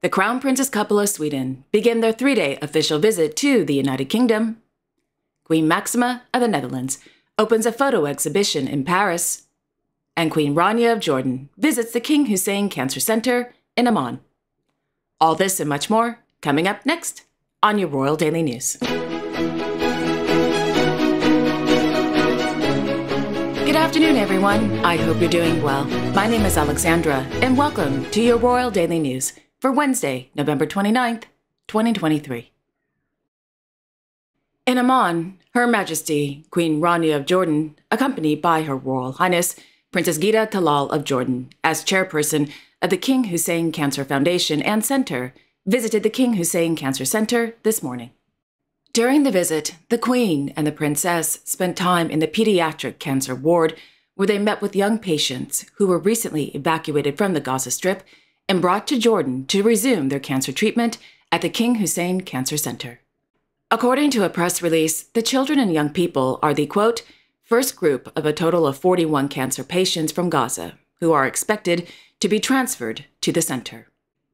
the Crown Princess couple of Sweden begin their three day official visit to the United Kingdom. Queen Maxima of the Netherlands opens a photo exhibition in Paris. And Queen Rania of Jordan visits the King Hussein Cancer Center in Amman. All this and much more coming up next on your Royal Daily News. Good afternoon, everyone. I hope you're doing well. My name is Alexandra, and welcome to your Royal Daily News for Wednesday, November 29th, 2023. In Amman, Her Majesty Queen Rania of Jordan, accompanied by Her Royal Highness Princess Ghida Talal of Jordan, as chairperson of the King Hussein Cancer Foundation and Center, visited the King Hussein Cancer Center this morning. During the visit, the Queen and the Princess spent time in the pediatric cancer ward where they met with young patients who were recently evacuated from the Gaza Strip and brought to Jordan to resume their cancer treatment at the King Hussein Cancer Center. According to a press release, the children and young people are the quote, first group of a total of 41 cancer patients from Gaza who are expected to be transferred to the center.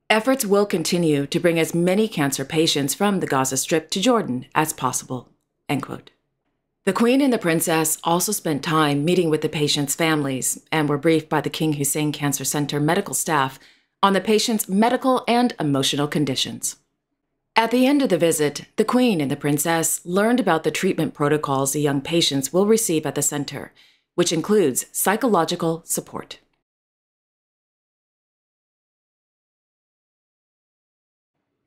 Efforts will continue to bring as many cancer patients from the Gaza Strip to Jordan as possible. End quote. The Queen and the Princess also spent time meeting with the patients' families and were briefed by the King Hussein Cancer Center medical staff on the patient's medical and emotional conditions. At the end of the visit, the Queen and the Princess learned about the treatment protocols the young patients will receive at the center, which includes psychological support.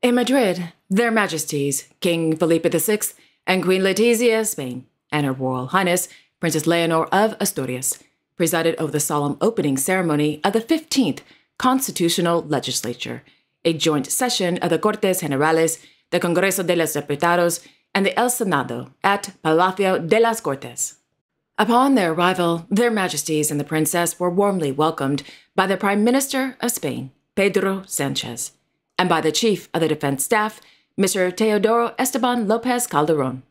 In Madrid, Their Majesties King Felipe VI and Queen Letizia Spain and Her Royal Highness Princess Leonor of Asturias presided over the solemn opening ceremony of the 15th Constitutional Legislature, a joint session of the Cortes Generales, the Congreso de los Diputados, and the El Senado at Palacio de las Cortes. Upon their arrival, Their Majesties and the Princess were warmly welcomed by the Prime Minister of Spain, Pedro Sanchez and by the Chief of the Defense Staff, Mr. Teodoro Esteban Lopez Calderon.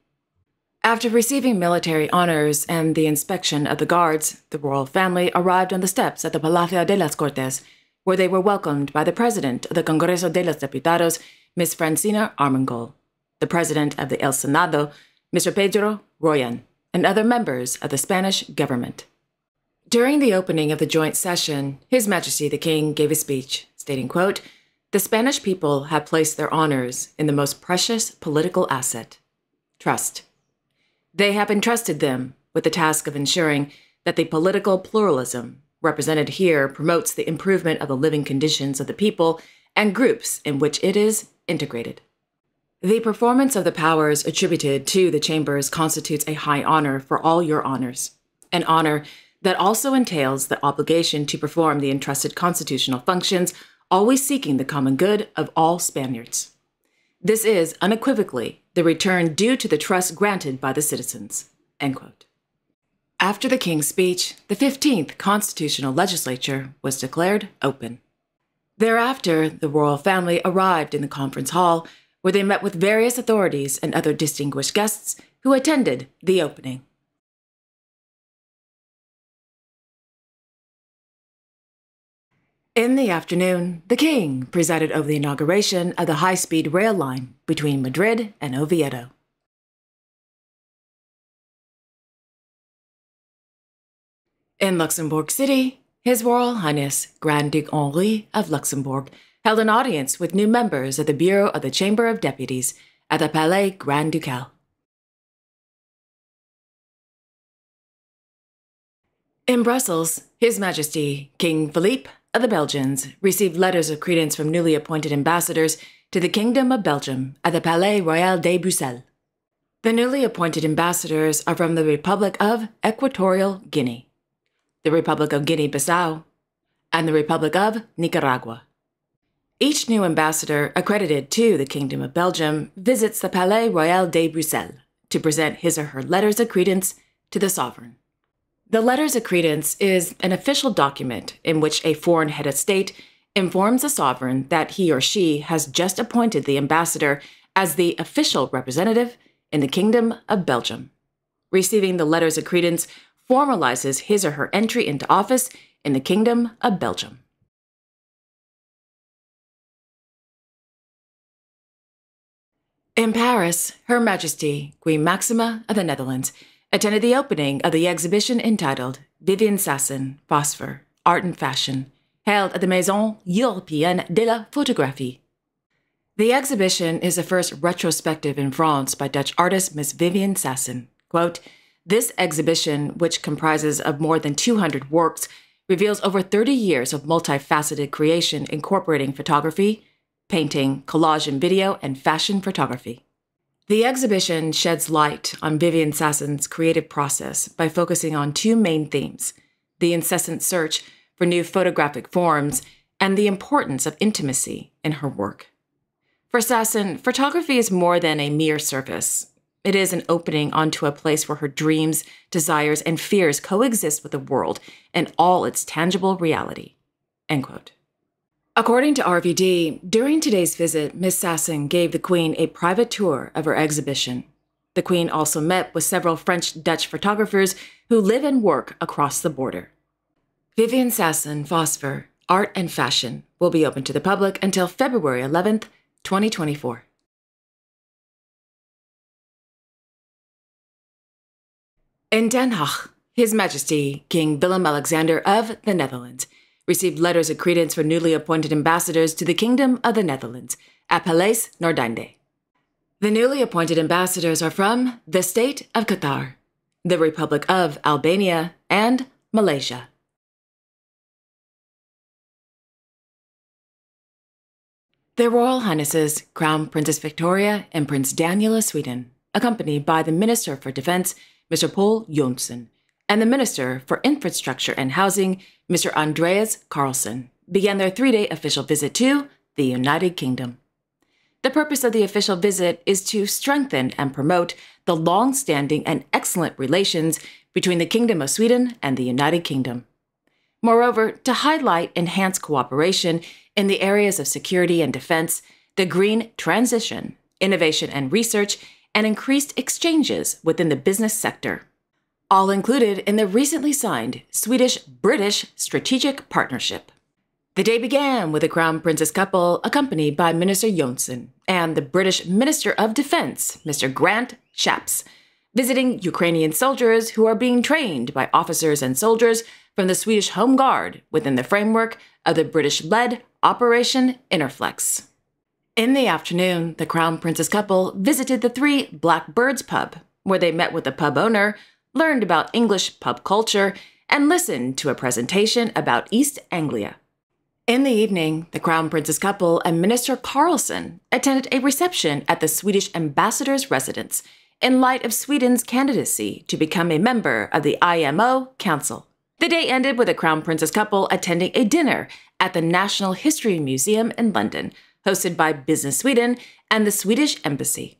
After receiving military honors and the inspection of the guards, the royal family arrived on the steps at the Palacio de las Cortes, where they were welcomed by the President of the Congreso de los Diputados, Ms. Francina Armengol, the President of the El Senado, Mr. Pedro Rollán, and other members of the Spanish government. During the opening of the joint session, His Majesty the King gave a speech, stating, quote, the Spanish people have placed their honors in the most precious political asset trust. They have entrusted them with the task of ensuring that the political pluralism represented here promotes the improvement of the living conditions of the people and groups in which it is integrated. The performance of the powers attributed to the chambers constitutes a high honor for all your honors, an honor that also entails the obligation to perform the entrusted constitutional functions always seeking the common good of all Spaniards. This is unequivocally the return due to the trust granted by the citizens. After the King's speech, the 15th Constitutional Legislature was declared open. Thereafter, the royal family arrived in the conference hall, where they met with various authorities and other distinguished guests who attended the opening. In the afternoon, the king presided over the inauguration of the high speed rail line between Madrid and Oviedo. In Luxembourg City, His Royal Highness Grand Duke Henri of Luxembourg held an audience with new members of the Bureau of the Chamber of Deputies at the Palais Grand Ducal. In Brussels, His Majesty King Philippe of the Belgians received letters of credence from newly appointed ambassadors to the Kingdom of Belgium at the Palais Royal de Bruxelles. The newly appointed ambassadors are from the Republic of Equatorial Guinea, the Republic of Guinea Bissau, and the Republic of Nicaragua. Each new ambassador accredited to the Kingdom of Belgium visits the Palais Royal de Bruxelles to present his or her letters of credence to the sovereign. The Letters of Credence is an official document in which a foreign head of state informs the sovereign that he or she has just appointed the ambassador as the official representative in the Kingdom of Belgium. Receiving the Letters of Credence formalizes his or her entry into office in the Kingdom of Belgium. In Paris, Her Majesty, Queen Maxima of the Netherlands, attended the opening of the exhibition entitled Viviane Sassen, Phosphor, Art and Fashion, held at the Maison Européenne de la Photographie. The exhibition is the first retrospective in France by Dutch artist Miss Viviane Sassen. Quote, this exhibition, which comprises of more than 200 works, reveals over 30 years of multifaceted creation incorporating photography, painting, collage and video, and fashion photography. The exhibition sheds light on Viviane Sassen's creative process by focusing on two main themes the incessant search for new photographic forms and the importance of intimacy in her work. For Sassen, photography is more than a mere surface. It is an opening onto a place where her dreams, desires, and fears coexist with the world and all its tangible reality. End quote. According to RVD, during today's visit, Miss Sassen gave the Queen a private tour of her exhibition. The Queen also met with several French Dutch photographers who live and work across the border. Viviane Sassen Phosphor Art and Fashion will be open to the public until February 11th, 2024. In Den Haag, His Majesty King Willem Alexander of the Netherlands received letters of credence for newly appointed ambassadors to the Kingdom of the Netherlands at Paleis Noordeinde. The newly appointed ambassadors are from the State of Qatar, the Republic of Albania, and Malaysia. Their Royal Highnesses Crown Princess Victoria and Prince Daniel of Sweden, accompanied by the Minister for Defense, Mr. Pål Jonson, and the Minister for Infrastructure and Housing, Mr. Andreas Carlson, began their three day official visit to the United Kingdom. The purpose of the official visit is to strengthen and promote the long standing and excellent relations between the Kingdom of Sweden and the United Kingdom. Moreover, to highlight enhanced cooperation in the areas of security and defense, the green transition, innovation and research, and increased exchanges within the business sector all included in the recently signed Swedish British Strategic Partnership. The day began with the Crown Princess couple accompanied by Minister Jonson and the British Minister of Defense, Mr. Grant Shapps, visiting Ukrainian soldiers who are being trained by officers and soldiers from the Swedish Home Guard within the framework of the British led Operation Interflex. In the afternoon, the Crown Princess couple visited the Three Blackbirds pub, where they met with the pub owner, learned about English pub culture, and listened to a presentation about East Anglia. In the evening, the Crown Princess couple and Minister Carlson attended a reception at the Swedish ambassador's residence in light of Sweden's candidacy to become a member of the IMO Council. The day ended with the Crown Princess couple attending a dinner at the National History Museum in London, hosted by Business Sweden and the Swedish Embassy.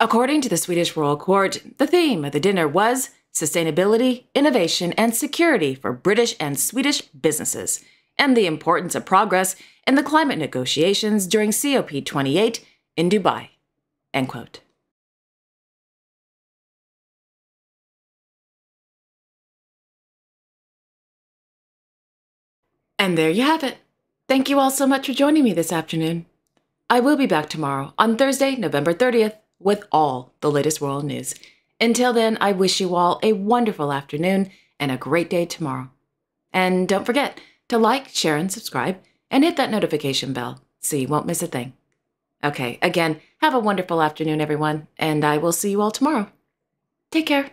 According to the Swedish Royal Court, the theme of the dinner was sustainability, innovation, and security for British and Swedish businesses, and the importance of progress in the climate negotiations during COP28 in Dubai. End quote. And there you have it. Thank you all so much for joining me this afternoon. I will be back tomorrow on Thursday, November 30th, with all the latest royal news. Until then, I wish you all a wonderful afternoon and a great day tomorrow. And don't forget to like, share, and subscribe, and hit that notification bell so you won't miss a thing. Okay, again, have a wonderful afternoon, everyone, and I will see you all tomorrow. Take care.